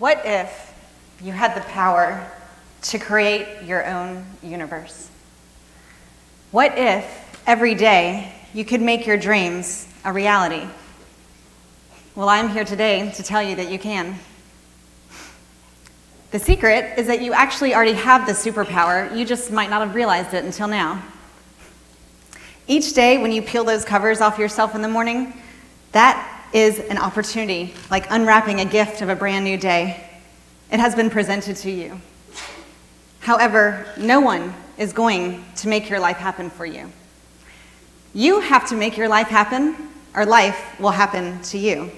What if you had the power to create your own universe? What if every day you could make your dreams a reality? Well, I'm here today to tell you that you can. The secret is that you actually already have the superpower, you just might not have realized it until now. Each day, when you peel those covers off yourself in the morning, that is an opportunity, like unwrapping a gift of a brand new day. It has been presented to you. However, no one is going to make your life happen for you. You have to make your life happen, or life will happen to you.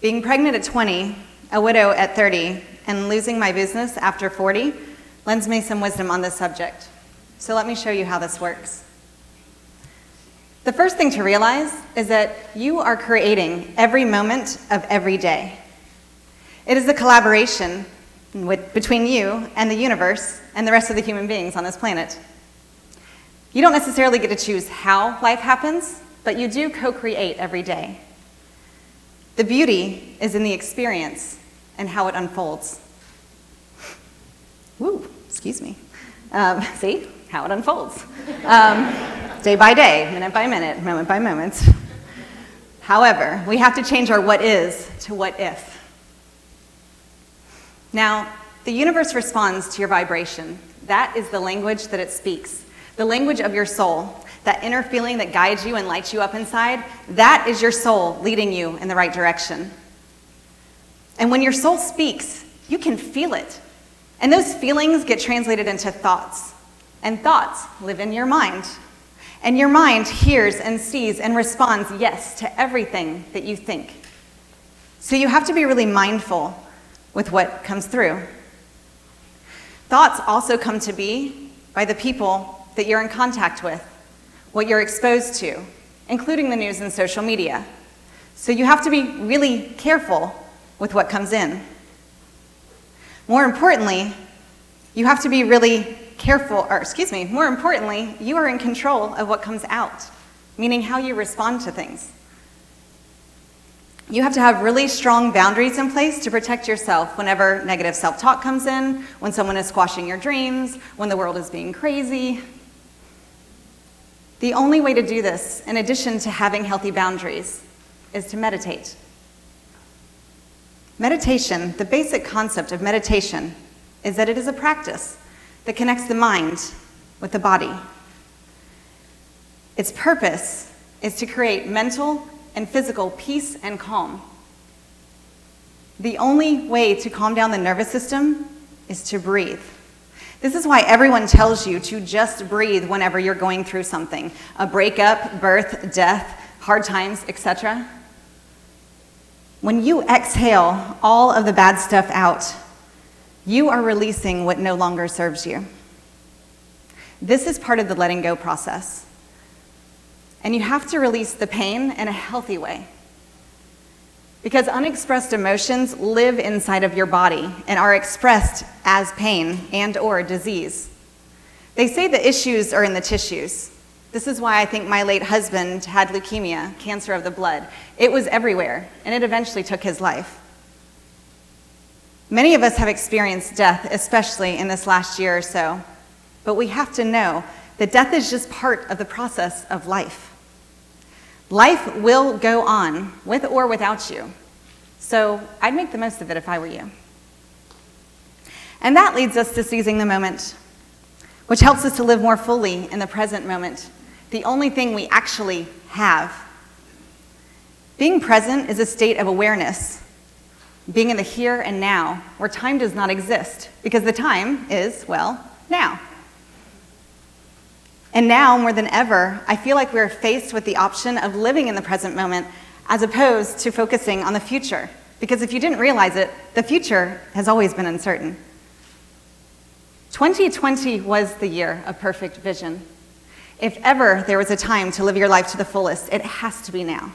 Being pregnant at 20, a widow at 30, and losing my business after 40 lends me some wisdom on this subject. So let me show you how this works. The first thing to realize is that you are creating every moment of every day. It is a collaboration with, between you and the universe and the rest of the human beings on this planet. You don't necessarily get to choose how life happens, but you do co create every day. The beauty is in the experience and how it unfolds. Woo, excuse me. Um, see how it unfolds. Um, day by day, minute by minute, moment by moment. However, we have to change our what is to what if. Now, the universe responds to your vibration. That is the language that it speaks, the language of your soul. That inner feeling that guides you and lights you up inside, that is your soul leading you in the right direction. And when your soul speaks, you can feel it. And those feelings get translated into thoughts. And thoughts live in your mind. And your mind hears and sees and responds yes to everything that you think. So you have to be really mindful with what comes through. Thoughts also come to be by the people that you're in contact with, what you're exposed to, including the news and social media. So you have to be really careful with what comes in. More importantly, you have to be really careful, or excuse me, more importantly, you are in control of what comes out, meaning how you respond to things. You have to have really strong boundaries in place to protect yourself whenever negative self talk comes in, when someone is squashing your dreams, when the world is being crazy. The only way to do this, in addition to having healthy boundaries, is to meditate. Meditation, the basic concept of meditation, is that it is a practice that connects the mind with the body. Its purpose is to create mental and physical peace and calm. The only way to calm down the nervous system is to breathe. This is why everyone tells you to just breathe whenever you're going through something a breakup, birth, death, hard times, etc. When you exhale all of the bad stuff out, you are releasing what no longer serves you. This is part of the letting go process. And you have to release the pain in a healthy way. Because unexpressed emotions live inside of your body and are expressed as pain and or disease. They say the issues are in the tissues. This is why I think my late husband had leukemia, cancer of the blood. It was everywhere, and it eventually took his life. Many of us have experienced death, especially in this last year or so, but we have to know that death is just part of the process of life. Life will go on, with or without you. So I'd make the most of it if I were you. And that leads us to seizing the moment, which helps us to live more fully in the present moment, the only thing we actually have. Being present is a state of awareness, being in the here and now, where time does not exist, because the time is, well, now. And now, more than ever, I feel like we're faced with the option of living in the present moment as opposed to focusing on the future. Because if you didn't realize it, the future has always been uncertain. 2020 was the year of perfect vision. If ever there was a time to live your life to the fullest, it has to be now.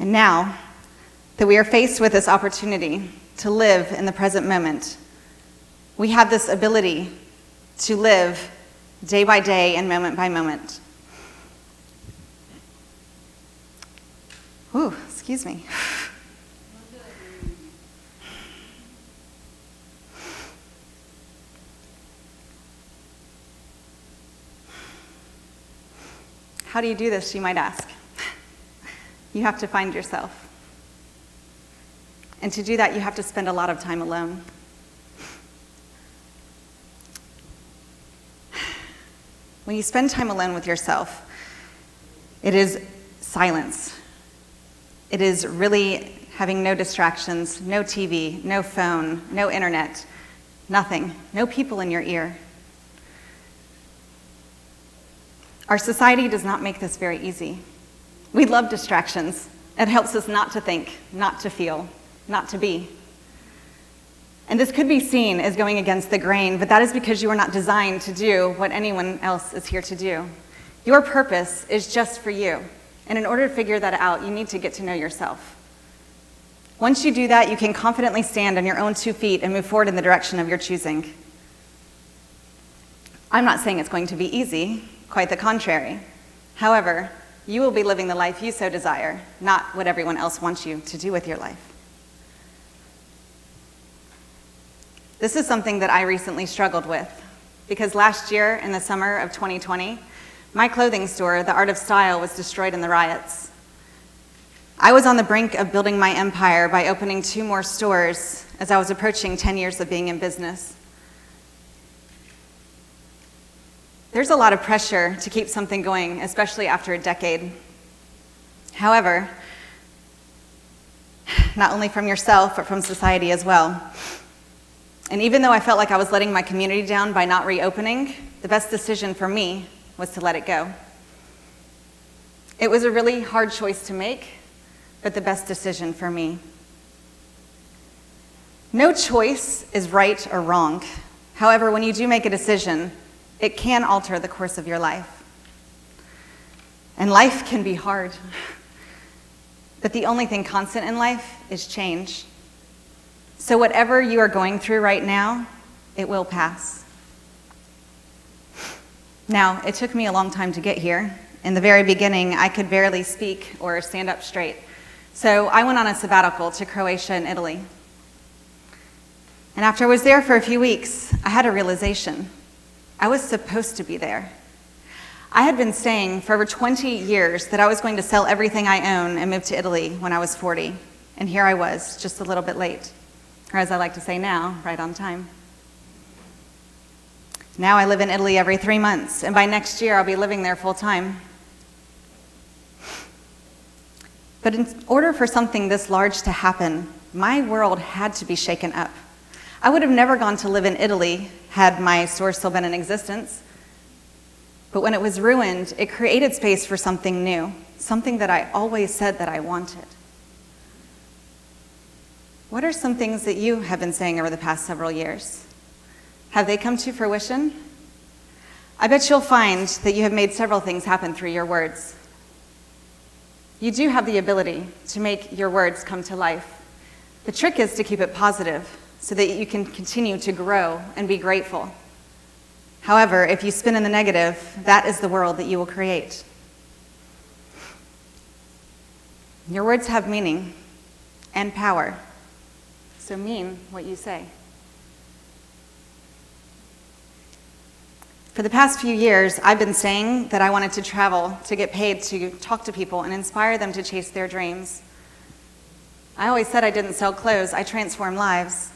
And now that we are faced with this opportunity to live in the present moment. We have this ability to live day by day and moment by moment. Ooh, excuse me. How do you do this, you might ask? You have to find yourself. And to do that, you have to spend a lot of time alone. When you spend time alone with yourself, it is silence. It is really having no distractions, no TV, no phone, no internet, nothing, no people in your ear. Our society does not make this very easy. We love distractions. It helps us not to think, not to feel, not to be. And this could be seen as going against the grain, but that is because you are not designed to do what anyone else is here to do. Your purpose is just for you. And in order to figure that out, you need to get to know yourself. Once you do that, you can confidently stand on your own two feet and move forward in the direction of your choosing. I'm not saying it's going to be easy, quite the contrary. However, you will be living the life you so desire, not what everyone else wants you to do with your life. This is something that I recently struggled with because last year in the summer of 2020, my clothing store, The Art of Style, was destroyed in the riots. I was on the brink of building my empire by opening two more stores as I was approaching 10 years of being in business. There's a lot of pressure to keep something going, especially after a decade. However, not only from yourself, but from society as well. And even though I felt like I was letting my community down by not reopening, the best decision for me was to let it go. It was a really hard choice to make, but the best decision for me. No choice is right or wrong. However, when you do make a decision, it can alter the course of your life. And life can be hard. But the only thing constant in life is change. So, whatever you are going through right now, it will pass. Now, it took me a long time to get here. In the very beginning, I could barely speak or stand up straight. So, I went on a sabbatical to Croatia and Italy. And after I was there for a few weeks, I had a realization. I was supposed to be there. I had been saying for over 20 years that I was going to sell everything I own and move to Italy when I was 40. And here I was, just a little bit late or as I like to say now, right on time. Now I live in Italy every three months, and by next year I'll be living there full time. But in order for something this large to happen, my world had to be shaken up. I would have never gone to live in Italy had my store still been in existence. But when it was ruined, it created space for something new, something that I always said that I wanted. What are some things that you have been saying over the past several years? Have they come to fruition? I bet you'll find that you have made several things happen through your words. You do have the ability to make your words come to life. The trick is to keep it positive so that you can continue to grow and be grateful. However, if you spin in the negative, that is the world that you will create. Your words have meaning and power so mean what you say. For the past few years, I've been saying that I wanted to travel to get paid to talk to people and inspire them to chase their dreams. I always said I didn't sell clothes, I transform lives.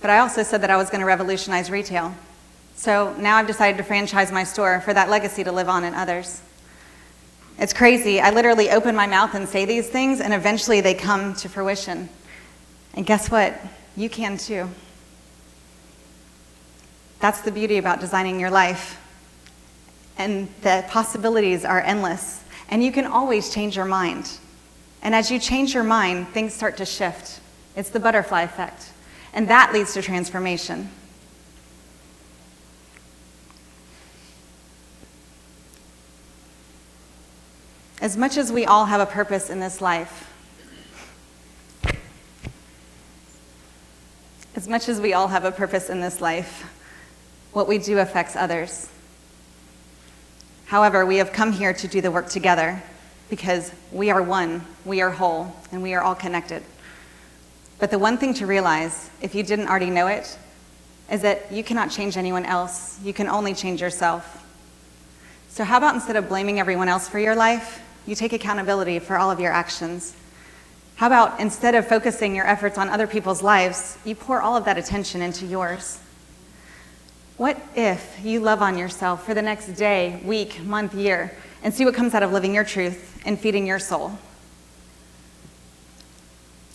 But I also said that I was going to revolutionize retail. So now I've decided to franchise my store for that legacy to live on in others. It's crazy. I literally open my mouth and say these things, and eventually they come to fruition. And guess what? You can too. That's the beauty about designing your life. And the possibilities are endless. And you can always change your mind. And as you change your mind, things start to shift. It's the butterfly effect. And that leads to transformation. As much as we all have a purpose in this life, as much as we all have a purpose in this life, what we do affects others. However, we have come here to do the work together because we are one, we are whole, and we are all connected. But the one thing to realize, if you didn't already know it, is that you cannot change anyone else. You can only change yourself. So, how about instead of blaming everyone else for your life, you take accountability for all of your actions? How about instead of focusing your efforts on other people's lives, you pour all of that attention into yours? What if you love on yourself for the next day, week, month, year, and see what comes out of living your truth and feeding your soul?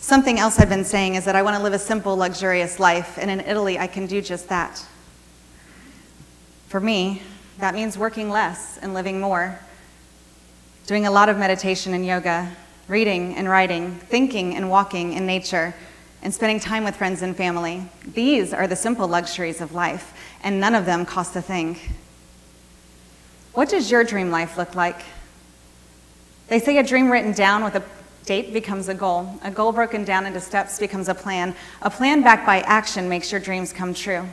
Something else I've been saying is that I want to live a simple, luxurious life, and in Italy, I can do just that. For me, that means working less and living more, doing a lot of meditation and yoga, reading and writing, thinking and walking in nature, and spending time with friends and family. These are the simple luxuries of life, and none of them cost a thing. What does your dream life look like? They say a dream written down with a date becomes a goal. A goal broken down into steps becomes a plan. A plan backed by action makes your dreams come true.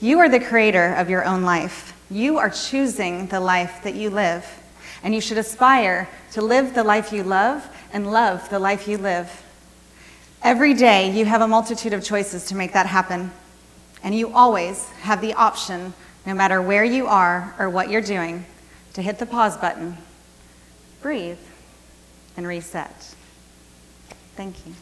You are the creator of your own life. You are choosing the life that you live. And you should aspire to live the life you love and love the life you live. Every day, you have a multitude of choices to make that happen. And you always have the option, no matter where you are or what you're doing, to hit the pause button, breathe, and reset. Thank you.